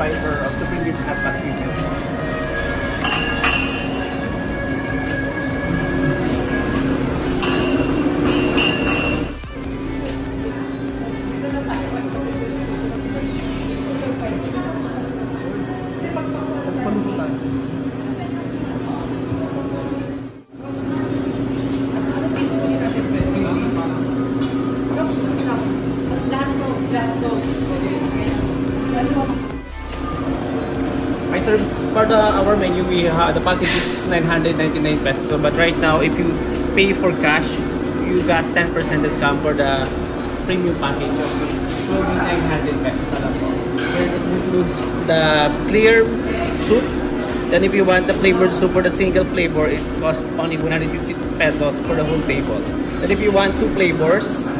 supervisor of Supreme Leadership Activities. Sir, for the our menu we have the package is 999 pesos. So, but right now if you pay for cash, you got 10% discount for the premium package of 900 pesos. Here it includes the clear soup. Then if you want the flavored soup for the single flavor, it costs only 150 pesos for the whole table. Then if you want two flavors,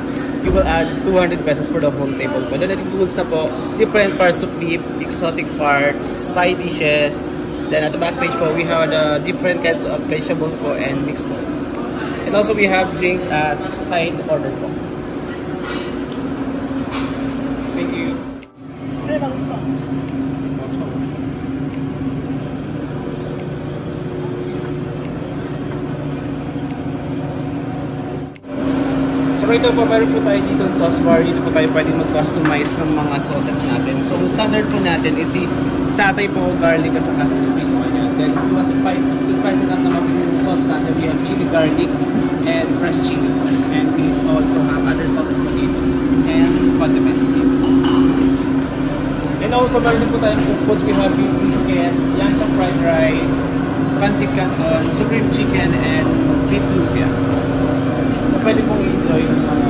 you will add 200 pesos for the whole table po. Then includes na po different parts of beef, exotic parts, side dishes. Then at the back page po, we have the different kinds of vegetables po and mixed meals. And also we have drinks at side order po. Thank you. So right po, meron po tayo dito sa sauce bar. Dito po tayo pwede mag-customize ng mga sauces natin. So standard po natin is si satay po, garlic at saka sa sweet onion. Then to spice, to spice it up naman po yung sauce natin, we have chili garlic and fresh chili. And we also have other sauces po dito. And condiments dito. And also meron po tayong cookbooks. We have beef brisket, yancha fried rice, pancit canton, supreme chicken, and beef lumpia pwede mong i-enjoy yung mga.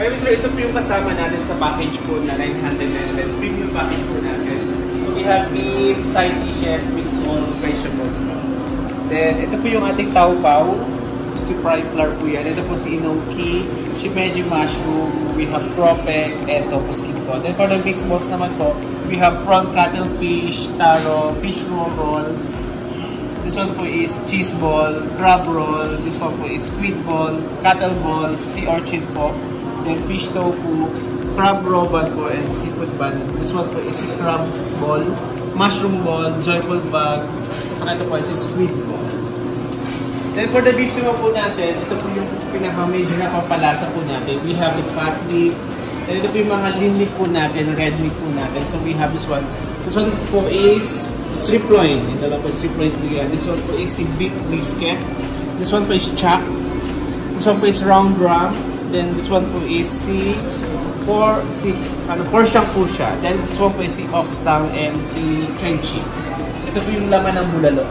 Pero sir, ito po yung kasama natin sa package po na 999 premium package po natin. So we have beef, side dishes, mixed balls, vegetables po. Then ito po yung ating tau pau. Si fried flour po yan. Ito po si inoki, shimeji mushroom, we have propek, and topo skin po. Then for the mixed balls naman po, we have prawn cuttlefish, taro, fish roll roll, This one po is cheese ball, crab roll. This one po is squid ball, cattle ball, sea urchin po. Then fish tofu, crab roll bun po, and seafood bun. This one po is crab ball, mushroom ball, joyful bag. Saka ito po is squid ball. Then for the beef naman po natin, ito po yung pinaka-major na pampalasa po natin. We have the fat. And ito po yung mga meat po natin, red meat po natin. So we have this one. This one po is strip loin. Yung dalawa po strip loin po yan. This one po is si beef brisket. This one po is chuck. This one po is round drum. Then this one po is si por si ano porsyang po siya. Then this one po is si ox tongue and si kimchi. Ito po yung laman ng bulalo.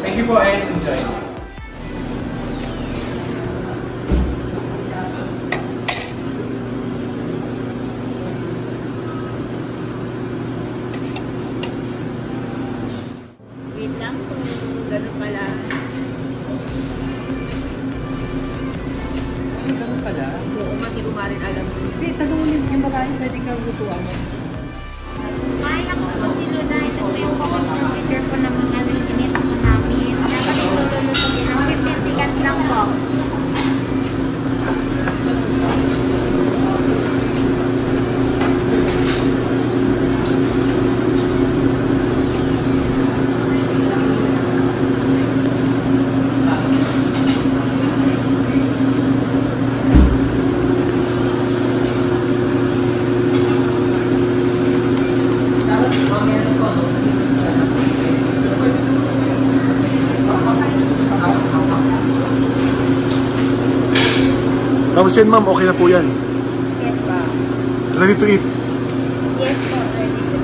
Thank you po and enjoy. Yung common procedure po ng mga namin. Dapat ito lulutuin ng 15 seconds lang po. Tapos yan ma'am, okay na po yan. Yes po. Ready to eat. Yes po. Ready to eat.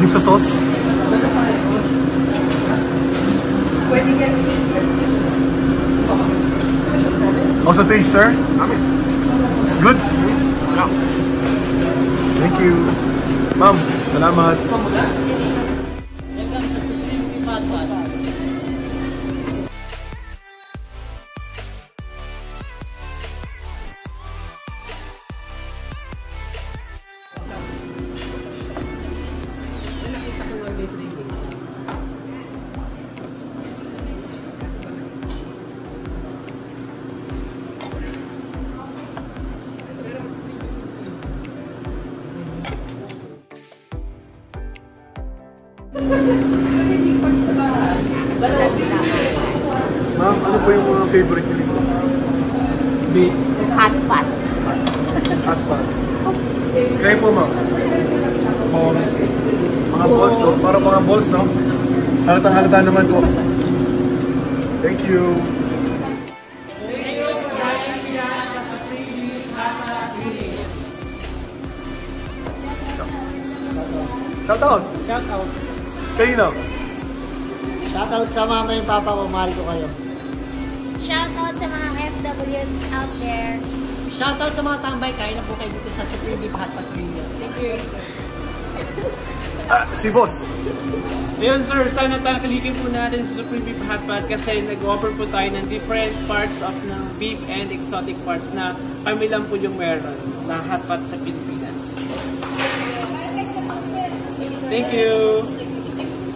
Dip sa sauce. Pwede yan. Also taste, sir. It's good. Thank you. Ma'am, salamat. Ma'am, ano po yung mga favorite niyo dito? Beef. Hot pot. Hot pot. Kayo po, ma'am. Balls. Mga balls, no? Para mga balls, no? Halatang halata naman po. Thank you. Shout out! Shout out. Kanino? Shoutout sa mama yung papa ko, mahal ko kayo. Shoutout sa mga FWs out there. Shoutout sa mga tambay. Kain na po kayo dito sa Supreme Beef Hot Pot Premium. Thank you. Ah, si boss. Ayun sir, sana tangkilikin po natin sa Supreme Beef Hot Pot kasi nag-offer po tayo ng different parts of ng beef and exotic parts na kami lang po yung meron na hot pot sa Pilipinas. Thank you!